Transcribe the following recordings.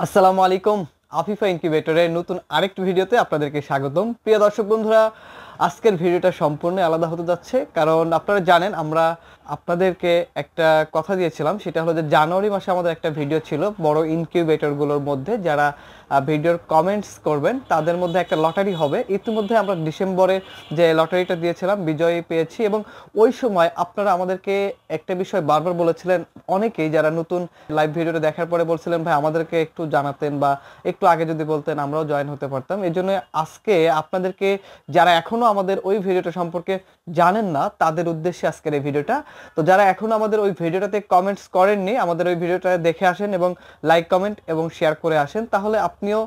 আসসালামু আলাইকুম আফিফা ইনকিউবেটরের নতুন আরেকটি ভিডিওতে আপনাদেরকে স্বাগতম। প্রিয় দর্শক বন্ধুরা আজকের ভিডিওটা সম্পূর্ণ আলাদা হতে যাচ্ছে। কারণ আপনারা জানেন, আমরা আপনাদেরকে একটা কথা দিয়েছিলাম, সেটা হলো যে জানুয়ারি মাসে আমাদের একটা ভিডিও ছিল, বড় ইনকিউবেটরগুলোর মধ্যে যারা ভিডিওর কমেন্টস করবেন, তাদের মধ্যে একটা লটারি হবে। ইতিমধ্যে আমরা ডিসেম্বরে যে লটারিটা দিয়েছিলাম, বিজয়ী পেয়েছি এবং ওই সময় আপনারা আমাদেরকে একটা বিষয় বারবার বলেছিলেন, অনেকেই যারা নতুন লাইভ ভিডিওটা দেখার পরে বলছিলেন, ভাই, আমাদেরকে একটু জানাতেন বা একটু আগে যদি বলতেন, আমরাও জয়েন হতে পারতাম। এই জন্য আজকে আপনাদেরকে, যারা এখনও আমাদের ওই ভিডিওটা সম্পর্কে জানেন না, তাদের উদ্দেশ্যে আজকের এই ভিডিওটা। তো যারা এখনও আমাদের ওই ভিডিওটাতে কমেন্টস করেননি, আমাদের ওই ভিডিওটা দেখে আসেন এবং লাইক কমেন্ট এবং শেয়ার করে আসেন, তাহলে আপনিও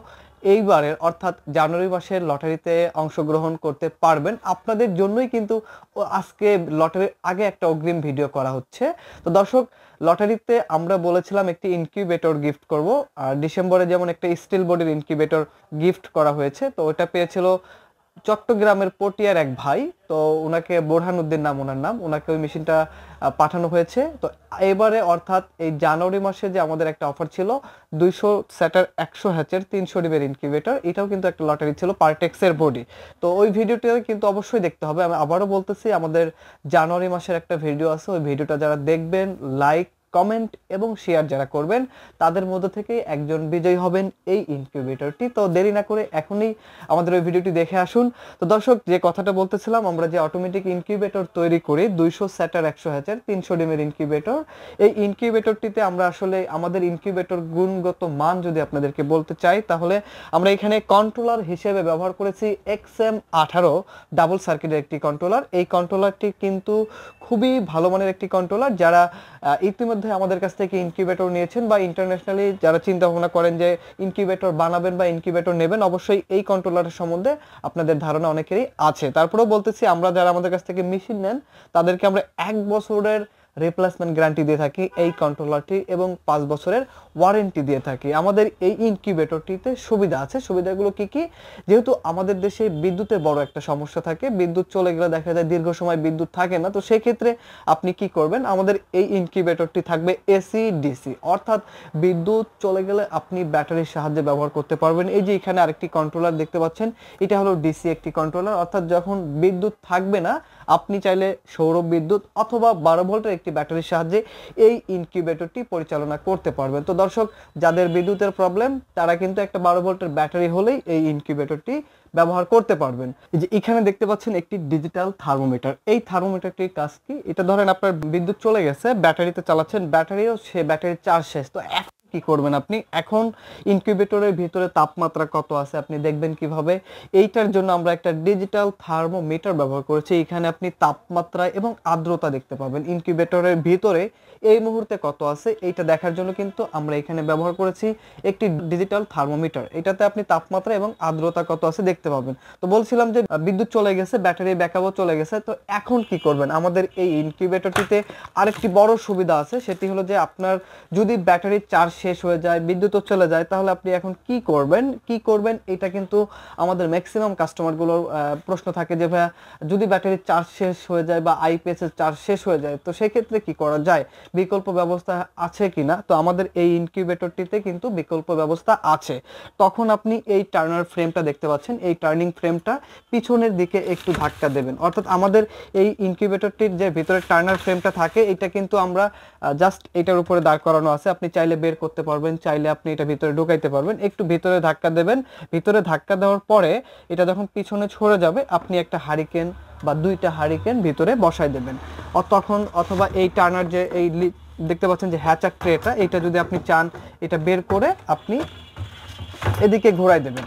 এইবারের, অর্থাৎ জানুয়ারি মাসের লটারিতে অংশগ্রহণ করতে পারবেন। আপনাদের জন্যই কিন্তু আজকে লটারির আগে একটা অগ্রিম ভিডিও করা হচ্ছে। তো দর্শক, লটারিতে আমরা বলেছিলাম একটি ইনকিউবেটর গিফট করব, আর ডিসেম্বরে যেমন একটা স্টিল বডির ইনকিউবেটর গিফট করা হয়েছে, তো ওটা পেয়েছিল চট্টগ্রামের পটিয়ার এক ভাই, তো ওনাকে বোরহানুদ্দিন নাম ওনার নাম ওনাকে ওই মেশিনটা পাঠানো হয়েছে। তো এবারে অর্থাৎ এই জানুয়ারি মাসে যে আমাদের একটা অফার ছিল, দুইশো স্যাটার একশো হ্যাচের তিনশো ডিবের ইনকিউবেটর এটাও কিন্তু একটা লটারি ছিল পার্টেক্সের বডি তো ওই ভিডিওটা কিন্তু অবশ্যই দেখতে হবে। আমি আবারও বলতেছি, আমাদের জানুয়ারি মাসের একটা ভিডিও আছে, ওই ভিডিওটা যারা দেখবেন লাইক কমেন্ট এবং শেয়ার যারা করবেন তাদের মধ্যে থেকে একজন বিজয়ী হবেন এই ইনকিউবেটরটি তো দেরি না করে এখনই আমাদের ওই ভিডিওটি দেখে আসুন। তো দর্শক যে কথাটা বলতেছিলাম আমরা যে অটোমেটিক ইনকিউবেটর তৈরি করি দুইশো স্যাটার একশো হ্যাচার তিনশো ডিমের ইনকিউবেটর এই ইনকিউবেটরটিতে আমরা আসলে আমাদের ইনকিউবেটর গুণগত মান যদি আপনাদেরকে বলতে চাই তাহলে আমরা এখানে কন্ট্রোলার হিসেবে ব্যবহার করেছি এক্স এম আঠারো ডাবল সার্কিটের একটি কন্ট্রোলার এই কন্ট্রোলারটি কিন্তু খুবই ভালো মানের একটি কন্ট্রোলার যারা আহ, ইতিমধ্যে আমাদের কাছ থেকে ইনকিউবেটর নিয়েছেন বা ইন্টারন্যাশনালি যারা চিন্তা ভাবনা করেন যে ইনকিউবেটর বানাবেন বা ইনকিউবেটর নেবেন, অবশ্যই এই কন্ট্রোলারের সম্বন্ধে আপনাদের ধারণা অনেকেরই আছে। তারপরেও বলতেছি, আমরা যারা আমাদের কাছ থেকে মেশিন নেন, তাদেরকে আমরা এক বছরের রিপ্লেসমেন্ট গ্যারান্টি দিয়ে থাকি, এই কন্ট্রোলারটি এবং পাঁচ বছরের ওয়ারেন্টি দিয়ে থাকি। আমাদের এই ইনকিউবেটরটিতে সুবিধা আছে। সুবিধাগুলো কি কি? যেহেতু আমাদের দেশে বিদ্যুতের বড় একটা সমস্যা থাকে, বিদ্যুৎ চলে গেলে দেখা যায় দীর্ঘ সময় বিদ্যুৎ থাকে না। তো সেই ক্ষেত্রে আপনি কি করবেন? আমাদের এই ইনকিউবেটরটি থাকবে এসি ডিসি অর্থাৎ বিদ্যুৎ চলে গেলে আপনি ব্যাটারির সাহায্যে ব্যবহার করতে পারবেন। এই যে এখানে আরেকটি কন্ট্রোলার দেখতে পাচ্ছেন, এটা হলো ডিসি একটি কন্ট্রোলার অর্থাৎ যখন বিদ্যুৎ থাকবে না আপনি চাইলে সৌর বিদ্যুৎ অথবা বারো ভোল্টের একটি ব্যাটারির সাহায্যে এই ইনকিউবেটরটি পরিচালনা করতে পারবেন। তো দর্শক, যাদের বিদ্যুতের প্রবলেম তারা কিন্তু একটা বারো ভোল্টের ব্যাটারি হলেই এই ইনকিউবেটরটি ব্যবহার করতে পারবেন। যে এখানে দেখতে পাচ্ছেন একটি ডিজিটাল থার্মোমিটার এই থার্মোমিটারটির কাজ কি? এটা ধরেন আপনার বিদ্যুৎ চলে গেছে, ব্যাটারিতে চালাচ্ছেন, ব্যাটারিও সে ব্যাটারির চার্জ শেষ। তো কি করবেন আপনি? এখন ইনকিউবেটরের ভিতরে তাপমাত্রা কত আছে আপনি দেখবেন কীভাবে? এইটার জন্য আমরা একটা ডিজিটাল থার্মোমিটার ব্যবহার করেছি। এখানে আপনি তাপমাত্রা এবং আর্দ্রতা দেখতে পাবেন। ইনকিউবেটরের ভিতরে এই মুহূর্তে কত আছে এইটা দেখার জন্য কিন্তু আমরা এখানে ব্যবহার করেছি একটি ডিজিটাল থার্মোমিটার এটাতে আপনি তাপমাত্রা এবং আর্দ্রতা কত আছে দেখতে পাবেন। তো বলছিলাম যে বিদ্যুৎ চলে গেছে ব্যাটারি ব্যাকআপও চলে গেছে, তো এখন কি করবেন? আমাদের এই ইনকিউবেটরটিতে আরেকটি বড় সুবিধা আছে, সেটি হলো যে, আপনার যদি ব্যাটারির চার্জ শেষ হয়ে যায়, বিদ্যুৎও চলে যায়, তাহলে আপনি এখন কি করবেন? কি করবেন? এটা কিন্তু আমাদের ম্যাক্সিমাম কাস্টমারগুলোর প্রশ্ন থাকে যে, ভাইয়া, যদি ব্যাটারির চার্জ শেষ হয়ে যায় বা আইপিএস এর চার্জ শেষ হয়ে যায়, তো সেই ক্ষেত্রে কি করা যায়? বিকল্প ব্যবস্থা আছে কিনা? তো আমাদের এই ইনকিউবেটরটিতে কিন্তু বিকল্প ব্যবস্থা আছে। তখন আপনি এই টার্নার ফ্রেমটা দেখতে পাচ্ছেন। এই টার্নিং ফ্রেমটা পিছনের দিকে একটু ধাক্কা দেবেন। অর্থাৎ আমাদের এই ইনকিউবেটরটির যে ভিতরে টার্নার ফ্রেমটা থাকে, এটা কিন্তু আমরা জাস্ট এটার উপরে দাঁড় করানো আছে। আপনি চাইলে বের করতে পারবেন, চাইলে আপনি এটা ভিতরে ঢুকাইতে পারবেন। একটু ভিতরে ধাক্কা দেবেন। ভিতরে ধাক্কা দেওয়ার পরে এটা যখন পিছনে ছড়ে যাবে, আপনি একটা হারিকেন বা দুইটা হারিকেন ভিতরে বসাই দেবেন। তখন অথবা এই টার্নার যে এই দেখতে পাচ্ছেন যে হ্যাচাক ট্রেটা এটা যদি আপনি চান, এটা বের করে আপনি এদিকে ঘোরাই দেবেন।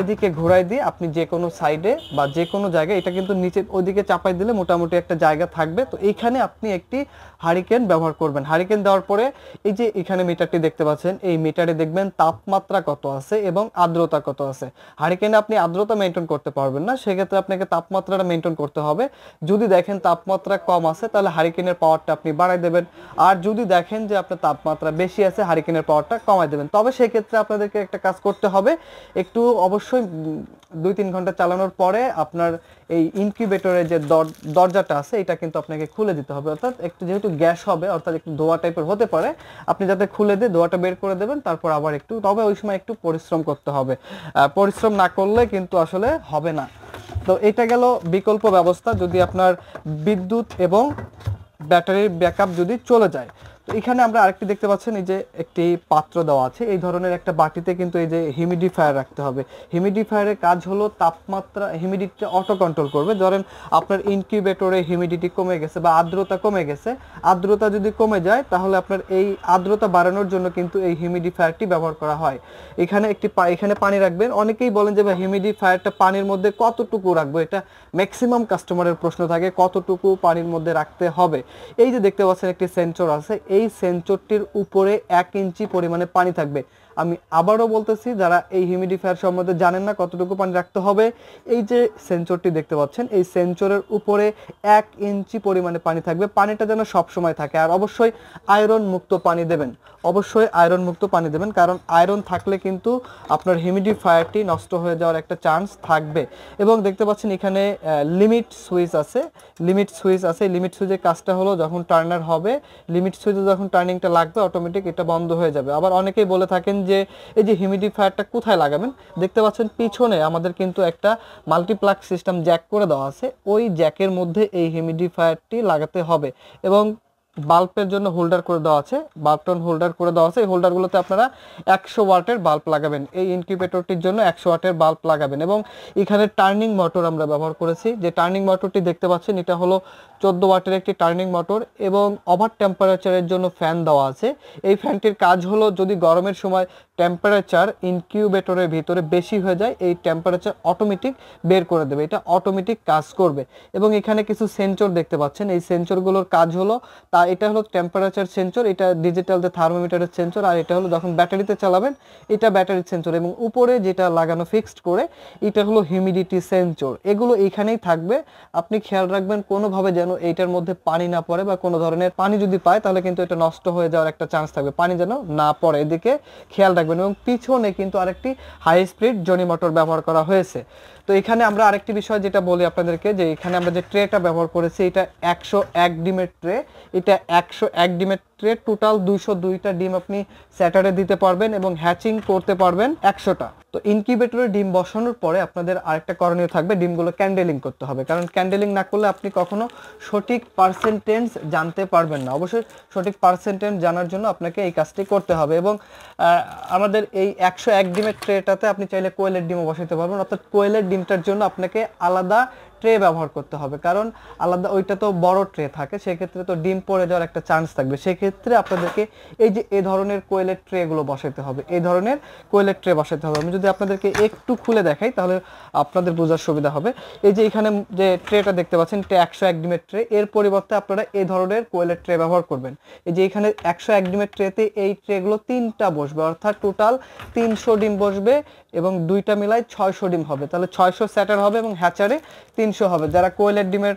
এদিকে ঘোরাই দিয়ে আপনি যে কোনো সাইডে বা যে কোনো জায়গায়, এটা কিন্তু নিচে, ওদিকে চাপাই দিলে মোটামুটি একটা জায়গা থাকবে। তো এইখানে আপনি একটি হারিকেন ব্যবহার করবেন। হারিকেন দেওয়ার পরে এই যে এখানে মিটারটি দেখতে পাচ্ছেন, এই মিটারে দেখবেন তাপমাত্রা কত আছে এবং আর্দ্রতা কত আছে। হারিকেনে আপনি আর্দ্রতা মেনটেন করতে পারবেন না, সেক্ষেত্রে আপনাকে তাপমাত্রাটা মেনটেন করতে হবে। যদি দেখেন তাপমাত্রা কম আছে, তাহলে হারিকেনের পাওয়ারটা আপনি বাড়াই দেবেন। আর যদি দেখেন যে আপনার তাপমাত্রা বেশি আছে, হারিকেনের পাওয়ারটা কমাই দেবেন। তবে সেক্ষেত্রে আপনাদেরকে একটা কাজ করতে হবে, একটু অবশ্যই অবশ্যই দুই তিন ঘণ্টা চালানোর পরে আপনার এই ইনকিউবেটরের যে দর- দরজাটা আছে, এটা কিন্তু আপনাকে খুলে দিতে হবে। অর্থাৎ একটু যেহেতু গ্যাস হবে, অর্থাৎ একটু ধোয়া টাইপের হতে পারে, আপনি যাতে খুলে দিয়ে ধোয়াটা বের করে দেবেন, তারপর আবার একটু, তবে ওই সময় একটু পরিশ্রম করতে হবে। পরিশ্রম না করলে কিন্তু আসলে হবে না। তো এটা গেল বিকল্প ব্যবস্থা, যদি আপনার বিদ্যুৎ এবং ব্যাটারির ব্যাকআপ যদি চলে যায়। তো এখানে আমরা আরেকটি দেখতে পাচ্ছেন, এই যে একটি পাত্র দেওয়া আছে। এই ধরনের একটা বাটিতে কিন্তু এই যে হিউমিডিফায়ার রাখতে হবে। হিউমিডিফায়ারের কাজ হলো তাপমাত্রা হিউমিডিটিটা অটো কন্ট্রোল করবে। ধরেন আপনার ইনকিউবেটরে হিউমিডিটি কমে গেছে বা আর্দ্রতা কমে গেছে। আর্দ্রতা যদি কমে যায়, তাহলে আপনার এই আর্দ্রতা বাড়ানোর জন্য কিন্তু এই হিউমিডিফায়ারটি ব্যবহার করা হয়। এখানে একটি এখানে পানি রাখবেন। অনেকেই বলেন যে, ভাই হিউমিডিফায়ারটা পানির মধ্যে কতটুকু রাখব? এটা ম্যাক্সিমাম কাস্টমারের প্রশ্ন থাকে, কতটুকু পানির মধ্যে রাখতে হবে? এই যে দেখতে পাচ্ছেন, একটি সেন্সর আছে। এই সেন্সরটির উপরে এক ইঞ্চি পরিমাণে পানি থাকবে। আমি আবারও বলতেছি, যারা এই হিউমিডিফায়ার সম্বন্ধে জানেন না কতটুকু পানি রাখতে হবে, এই যে সেন্সরটি দেখতে পাচ্ছেন, এই সেন্সরের উপরে এক ইঞ্চি পরিমাণে পানি থাকবে। পানিটা যেন সব সময় থাকে। আর অবশ্যই আয়রন মুক্ত পানি দেবেন। অবশ্যই আয়রন মুক্ত পানি দেবেন, কারণ আয়রন থাকলে কিন্তু আপনার হিউমিডিফায়ারটি নষ্ট হয়ে যাওয়ার একটা চান্স থাকবে। এবং দেখতে পাচ্ছেন এখানে লিমিট সুইচ আছে। লিমিট সুইচ আছে। লিমিট সুইচের কাজটা হলো যখন টার্নার হবে লিমিট সুইচে যখন টার্নিংটা লাগবে অটোমেটিক এটা বন্ধ হয়ে যাবে। আবার অনেকেই বলে থাকেন যে এই যে হিউমিডিফায়ারটা কোথায় লাগাবেন, দেখতে পাচ্ছেন পিছনে আমাদের কিন্তু একটা মাল্টিপ্লাক সিস্টেম জ্যাক করে দেওয়া আছে। ওই জ্যাকের মধ্যে এই হিউমিডিফায়ারটি লাগাতে হবে এবং বাল্বের জন্য হোল্ডার করে দেওয়া আছে। বাল্বটন হোল্ডার করে দেওয়া আছে। এই হোল্ডারগুলোতে আপনারা একশো ওয়াটের বাল্ব লাগাবেন। এই ইনকিউবেটরটির জন্য একশো ওয়াটের বাল্ব লাগাবেন এবং এখানে টার্নিং মোটর আমরা ব্যবহার করেছি। যে টার্নিং মোটরটি দেখতে পাচ্ছেন, এটা হলো চোদ্দ ওয়াটের একটি টার্নিং মোটর এবং ওভার টেম্পারেচারের জন্য ফ্যান দেওয়া আছে। এই ফ্যানটির কাজ হলো যদি গরমের সময় টেম্পারেচার ইনকিউবেটরের ভিতরে বেশি হয়ে যায়, এই টেম্পারেচার অটোমেটিক বের করে দেবে, এটা অটোমেটিক কাজ করবে। এবং এখানে কিছু সেন্সর দেখতে পাচ্ছেন, এই সেন্সরগুলোর কাজ হলো, তা এটা হলো টেম্পারেচার সেন্সর এটা ডিজিটাল যে থার্মোমিটারের সেন্সর আর এটা হলো যখন ব্যাটারিতে চালাবেন, এটা ব্যাটারির সেন্সর এবং উপরে যেটা লাগানো ফিক্সড করে, এটা হলো হিউমিডিটি সেন্সর এগুলো এইখানেই থাকবে, আপনি খেয়াল রাখবেন কোনোভাবে যেন এইটার মধ্যে পানি না পড়ে বা কোনো ধরনের পানি যদি পায়, তাহলে কিন্তু এটা নষ্ট হয়ে যাওয়ার একটা চান্স থাকবে, পানি যেন না পড়ে। এদিকে খেয়াল এবং পিছনে কিন্তু আরেকটি হাই স্পিড জনি মোটর ব্যবহার করা হয়েছে। তো এখানে আমরা আরেকটি বিষয় যেটা বলি আপনাদেরকে, যে এখানে আমরা যে ট্রেটা ব্যবহার করেছি, এটা একশো এক ডিমের ট্রে এটা একশো এক ডিমের ট্রে টোটাল দুইশো দুইটা ডিম আপনি স্যাটারে দিতে পারবেন এবং হ্যাচিং করতে পারবেন একশোটা। তো ইনকিউবেটরে ডিম বসানোর পরে আপনাদের আরেকটা করণীয় থাকবে, ডিমগুলো ক্যান্ডেলিং করতে হবে। কারণ ক্যান্ডেলিং না করলে আপনি কখনো সঠিক পার্সেন্টেজ জানতে পারবেন না। অবশ্যই সঠিক পার্সেন্টেজ জানার জন্য আপনাকে এই কাজটি করতে হবে এবং আমাদের এই একশো এক ডিমের ট্রেটাতে আপনি চাইলে কোয়েলের ডিমও বসাতে পারবেন। অর্থাৎ কোয়েলের ডিমটার জন্য আপনাকে আলাদা ট্রে ব্যবহার করতে হবে। কারণ আলাদা ওইটা তো বড় ট্রে থাকে, সেক্ষেত্রে তো ডিম পড়ে যাওয়ার একটা চান্স থাকবে। সেক্ষেত্রে আপনাদেরকে এই যে এই ধরনের কোয়েলের ট্রেগুলো বসাতে হবে। এই ধরনের কোয়েলের ট্রে বসাতে হবে। আমি যদি আপনাদেরকে একটু খুলে দেখাই, তাহলে আপনাদের বোঝার সুবিধা হবে। এই যে এখানে যে ট্রেটা দেখতে পাচ্ছেন, এটা একশো এক ডিমের ট্রে এর পরিবর্তে আপনারা এই ধরনের কোয়েলের ট্রে ব্যবহার করবেন। এই যে এখানে একশো এক ডিমের ট্রেতে এই ট্রেগুলো তিনটা বসবে, অর্থাৎ টোটাল তিনশো ডিম বসবে এবং দুইটা মিলাই ছয়শো ডিম হবে। তাহলে ছয়শো স্যাটার হবে এবং হ্যাচারে তিনশো হবে। যারা কোয়েলের ডিমের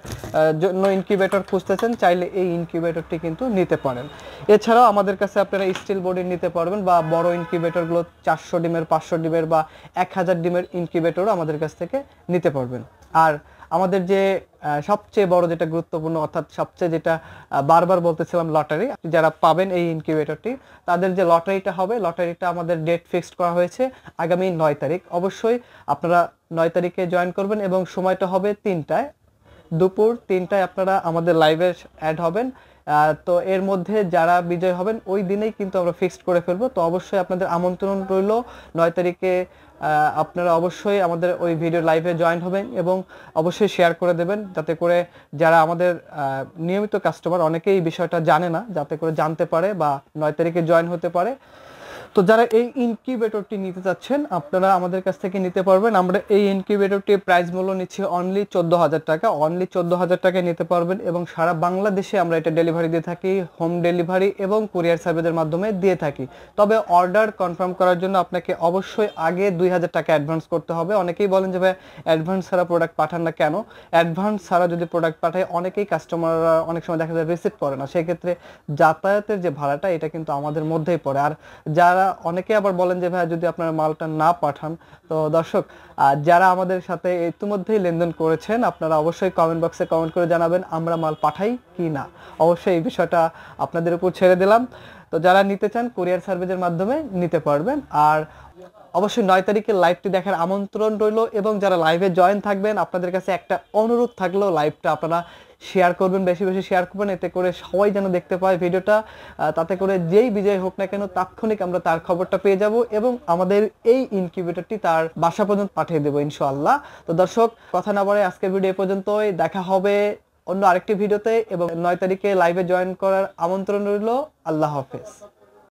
জন্য ইনকিউবেটর খুঁজতেছেন, চাইলে এই ইনকিউবেটরটি কিন্তু নিতে পারেন। এছাড়াও আমাদের কাছে আপনারা স্টিল বডি নিতে পারবেন বা বড় ইনকিউবেটরগুলো চারশো ডিমের, পাঁচশো ডিমের বা এক হাজার ডিমের ইনকিউবেটরও আমাদের কাছ থেকে নিতে পারবেন। আর আমাদের যে সবচেয়ে বড় যেটা গুরুত্বপূর্ণ, অর্থাৎ সবচেয়ে যেটা বারবার বলতেছিলাম লটারি যারা পাবেন এই ইনকিউবেটরটি তাদের যে লটারিটা হবে, লটারিটা আমাদের ডেট ফিক্সড করা হয়েছে আগামী নয় তারিখ। অবশ্যই আপনারা নয় তারিখে জয়েন করবেন এবং সময়টা হবে তিনটায়। দুপুর তিনটায় আপনারা আমাদের লাইভে অ্যাড হবেন। তো এর মধ্যে যারা বিজয় হবেন, ওই দিনেই কিন্তু আমরা ফিক্সড করে ফেলব। তো অবশ্যই আপনাদের আমন্ত্রণ রইল। নয় তারিখে আপনারা অবশ্যই আমাদের ওই ভিডিও লাইভে জয়েন হবেন এবং অবশ্যই শেয়ার করে দেবেন। যাতে করে যারা আমাদের নিয়মিত কাস্টমার অনেকেই এই বিষয়টা জানে না, যাতে করে জানতে পারে বা নয় তারিখে জয়েন হতে পারে। তো যারা এই ইনকিউবেটরটি নিতে চাচ্ছেন, আপনারা আমাদের কাছ থেকে নিতে পারবেন। আমরা এই ইনকিউবেটরটির প্রাইস মূল্য নিচ্ছি অনলি চোদ্দ হাজার টাকা। অনলি চোদ্দ হাজার টাকায় নিতে পারবেন এবং সারা বাংলাদেশে আমরা এটা ডেলিভারি দিয়ে থাকি হোম ডেলিভারি এবং কুরিয়ার সার্ভিসের মাধ্যমে দিয়ে থাকি। তবে অর্ডার কনফার্ম করার জন্য আপনাকে অবশ্যই আগে দুই হাজার টাকা অ্যাডভান্স করতে হবে। অনেকেই বলেন যে, ভাই অ্যাডভান্স ছাড়া প্রোডাক্ট পাঠান না কেন? অ্যাডভান্স ছাড়া যদি প্রোডাক্ট পাঠায়, অনেকেই কাস্টমাররা অনেক সময় দেখা যায় রিসিভ করে না। সেক্ষেত্রে যাতায়াতের যে ভাড়াটা, এটা কিন্তু আমাদের মধ্যেই পড়ে। আর যারা অনেকে আবার বলেন যে, ভাই, যদি আপনারা মালটা না পাঠান। তো দর্শক যারা আমাদের সাথে ইতিমধ্যেই লেনদেন করেছেন, আপনারা অবশ্যই কমেন্ট বক্সে কমেন্ট করে জানাবেন, আমরা মাল পাঠাই কি না। অবশ্যই এই বিষয়টা আপনাদের উপর ছেড়ে দিলাম। তো যারা নিতে চান কুরিয়ার সার্ভিসের মাধ্যমে নিতে পারবেন। আর অবশ্যই নয় তারিখে লাইভটি দেখার আমন্ত্রণ রইল এবং যারা লাইভে জয়েন থাকবেন, আপনাদের কাছে একটা অনুরোধ থাকল লাইভটা আপনারা শেয়ার করবেন, বেশি বেশি শেয়ার করবেন, এতে করে সবাই যেন দেখতে পায় ভিডিওটা। তাতে করে যেই বিজয় হোক না কেন, তাৎক্ষণিক আমরা তার খবরটা পেয়ে যাব এবং আমাদের এই ইনকিউবেটরটি তার বাসা পর্যন্ত পাঠিয়ে দেবো ইনশাআল্লাহ। তো দর্শক, কথা না বলে আজকের ভিডিও পর্যন্তই। দেখা হবে অন্য আরেকটি ভিডিওতে এবং নয় তারিখে লাইভে জয়েন করার আমন্ত্রণ রইল। আল্লাহ হাফেজ।